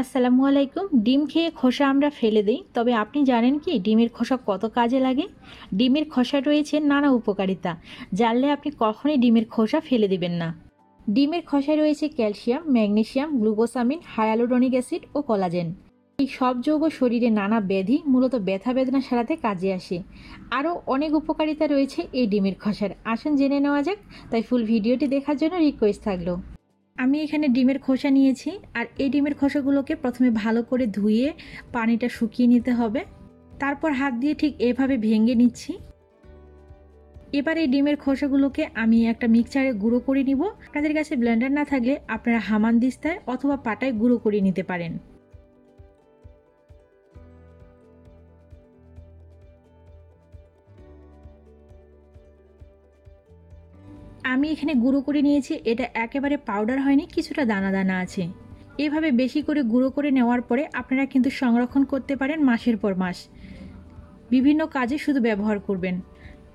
আসসালামু আলাইকুম। ডিম খেয়ে খোসা আমরা ফেলে দিই, তবে আপনি জানেন কি, ডিমের খোসা কত কাজে লাগে? ডিমের খোসা রয়েছে নানা উপকারিতা, জানলে আপনি কখনোই ডিমের খোসা ফেলে দিবেন না। ডিমের খোসায় রয়েছে calcium, magnesium, glucosamine, hyaluronic acid ও কলাজেন। এই সব যৌগ শরীরে নানা ব্যাধি, মূলত ব্যথা বেদনা সারাতে কাজে আসে। আরও অনেক উপকারিতা রয়েছে এই ডিমের খোসার। আসুন জেনে নেওয়া যাক, তাই ফুল ভিডিওটি দেখার জন্য রিকোয়েস্ট থাকল। আমি এখানে ডিমের খোসা নিয়েছি আর এই ডিমের খোসাগুলোকে প্রথমে ভালো করে ধুয়ে পানিটা শুকিয়ে নিতে হবে। তারপর হাত দিয়ে ঠিক এভাবে ভেঙে নিচ্ছি। এবার এই ডিমের খোসাগুলোকে আমি একটা মিক্সচারে গুঁড়ো করে নিব। আপনাদের কাছে ব্লেন্ডার না থাকলে আপনারা হামান দিস্তায় অথবা পাটায় গুঁড়ো করে নিতে পারেন। আমি এখানে গুঁড়ো করে নিয়েছি, এটা একেবারে পাউডার হয়নি, কিছুটা দানা দানা আছে। এভাবে বেশি করে গুঁড়ো করে নেওয়ার পরে আপনারা কিন্তু সংরক্ষণ করতে পারেন মাসের পর মাস। বিভিন্ন কাজে শুধু ব্যবহার করবেন।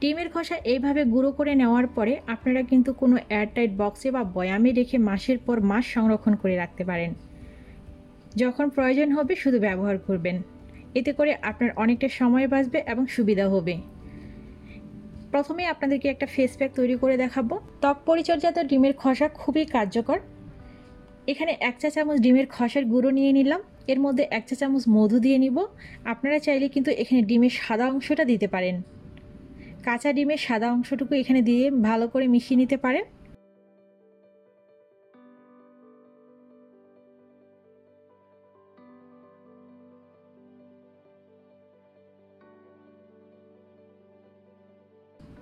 ডিমের খোসা এইভাবে গুঁড়ো করে নেওয়ার পরে আপনারা কিন্তু কোনো এয়ারটাইট বক্সে বা বয়ামে রেখে মাসের পর মাস সংরক্ষণ করে রাখতে পারেন। যখন প্রয়োজন হবে শুধু ব্যবহার করবেন। এতে করে আপনার অনেকটা সময় বাঁচবে এবং সুবিধা হবে। প্রথমে আপনাদেরকে একটা ফেস প্যাক তৈরি করে দেখাবো। ত্বক পরিচর্যাতে ডিমের খসা খুবই কার্যকর। এখানে এক চা চামচ ডিমের খসার গুঁড়ো নিয়ে নিলাম। এর মধ্যে এক চা চামচ মধু দিয়ে নিব। আপনারা চাইলে কিন্তু এখানে ডিমের সাদা অংশটা দিতে পারেন। কাঁচা ডিমের সাদা অংশটুকু এখানে দিয়ে ভালো করে মিশিয়ে নিতে পারেন।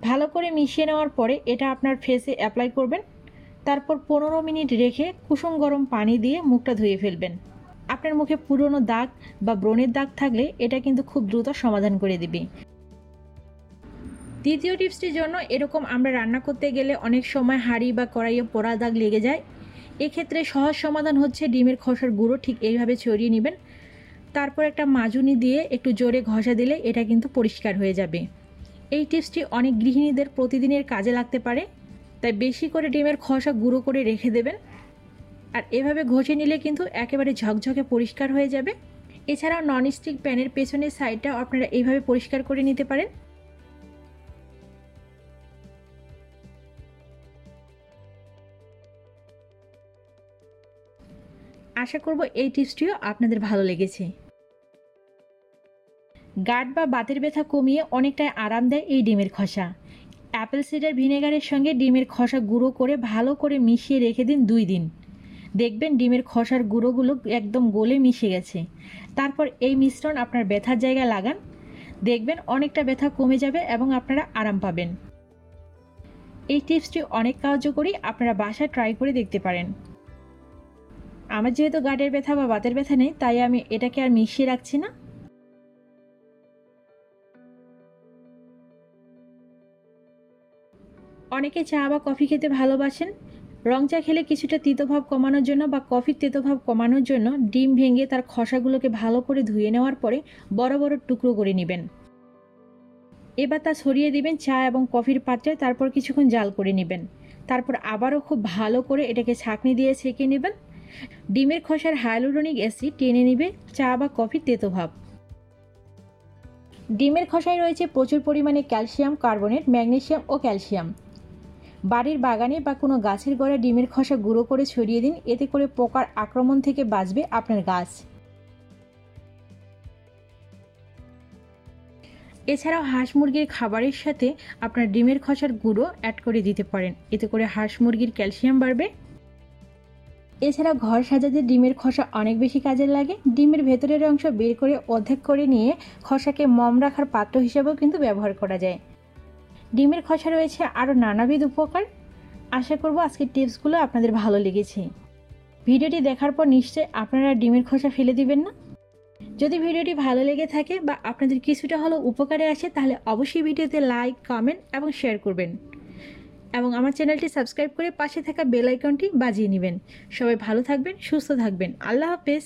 ভালো করে মিশিয়ে নেওয়ার পরে এটা আপনার ফেসে অ্যাপ্লাই করবেন। তারপর পনেরো মিনিট রেখে কুসুম গরম পানি দিয়ে মুখটা ধুয়ে ফেলবেন। আপনার মুখে পুরনো দাগ বা ব্রণের দাগ থাকলে এটা কিন্তু খুব দ্রুত সমাধান করে দিবে। দ্বিতীয় টিপসটির জন্য এরকম আমরা রান্না করতে গেলে অনেক সময় হাঁড়ি বা কড়াইয়ে পোড়া দাগ লেগে যায়। এক্ষেত্রে সহজ সমাধান হচ্ছে ডিমের খসার গুঁড়ো ঠিক এইভাবে ছড়িয়ে নেবেন। তারপর একটা মাজুনি দিয়ে একটু জোরে ঘষা দিলে এটা কিন্তু পরিষ্কার হয়ে যাবে। এই টিপসটি অনেক গৃহিণীদের প্রতিদিনের কাজে লাগতে পারে, তাই বেশি করে ডিমের খসা গুঁড়ো করে রেখে দেবেন। আর এভাবে ঘষে নিলে কিন্তু একেবারে ঝকঝকে পরিষ্কার হয়ে যাবে। এছাড়াও ননস্টিক প্যানের পেছনের সাইডটাও আপনারা এইভাবে পরিষ্কার করে নিতে পারেন। আশা করব এই টিপসটিও আপনাদের ভালো লেগেছে। গার্ড বা বাতের ব্যথা কমিয়ে অনেকটাই আরাম দেয় এই ডিমের খসা। অ্যাপেল সিডার ভিনেগারের সঙ্গে ডিমের খসা গুঁড়ো করে ভালো করে মিশিয়ে রেখে দিন দুই দিন। দেখবেন ডিমের খসার গুঁড়োগুলো একদম গলে মিশে গেছে। তারপর এই মিশ্রণ আপনার ব্যথার জায়গায় লাগান। দেখবেন অনেকটা ব্যথা কমে যাবে এবং আপনারা আরাম পাবেন। এই টিপসটি অনেক কার্যকরী, আপনারা বাসায় ট্রাই করে দেখতে পারেন। আমার যেহেতু গার্ডের ব্যথা বা বাতের ব্যথা নেই, তাই আমি এটাকে আর মিশিয়ে রাখছি না। অনেকে চা বা কফি খেতে ভালোবাসেন। রং চা খেলে কিছুটা তিতভাব কমানোর জন্য বা কফির তেতোভাব কমানোর জন্য ডিম ভেঙে তার খসাগুলোকে ভালো করে ধুয়ে নেওয়ার পরে বড় বড় টুকরো করে নেবেন। এবার তা ছড়িয়ে দিবেন চা এবং কফির পাত্রে, তারপর কিছুক্ষণ জাল করে নেবেন। তারপর আবারও খুব ভালো করে এটাকে ছাঁকনি দিয়ে ছেঁকে নেবেন। ডিমের খসার হায়ালুরনিক অ্যাসিড টেনে নেবে চা বা কফির তেতোভাব। ডিমের খসায় রয়েছে প্রচুর পরিমাণে ক্যালসিয়াম, কার্বনেট, ম্যাগনেসিয়াম ও ক্যালসিয়াম। বাড়ির বাগানে বা কোনো গাছের গোড়ায় ডিমের খসা গুঁড়ো করে ছড়িয়ে দিন, এতে করে পোকার আক্রমণ থেকে বাঁচবে আপনার গাছ। এছাড়াও হাঁস মুরগির খাবারের সাথে আপনার ডিমের খসার গুঁড়ো অ্যাড করে দিতে পারেন, এতে করে হাঁস মুরগির ক্যালসিয়াম বাড়বে। এছাড়া ঘর সাজাতে ডিমের খসা অনেক বেশি কাজে লাগে, ডিমের ভেতরের অংশ বের করে অর্ধেক করে নিয়ে খসাকে মম রাখার পাত্র হিসেবেও কিন্তু ব্যবহার করা যায়। ডিমের খসা রয়েছে আরও নানাবিধ উপকার। আশা করব আজকের টিপসগুলো আপনাদের ভালো লেগেছে। ভিডিওটি দেখার পর নিশ্চয়ই আপনারা ডিমের খোসা ফেলে দিবেন না। যদি ভিডিওটি ভালো লেগে থাকে বা আপনাদের কিছুটা হলেও উপকারে আসে, তাহলে অবশ্যই ভিডিওতে লাইক, কমেন্ট এবং শেয়ার করবেন। এবং আমার চ্যানেলটি সাবস্ক্রাইব করে পাশে থাকা বেল আইকনটি বাজিয়ে নেবেন। সবাই ভালো থাকবেন, সুস্থ থাকবেন। আল্লাহ হাফেজ।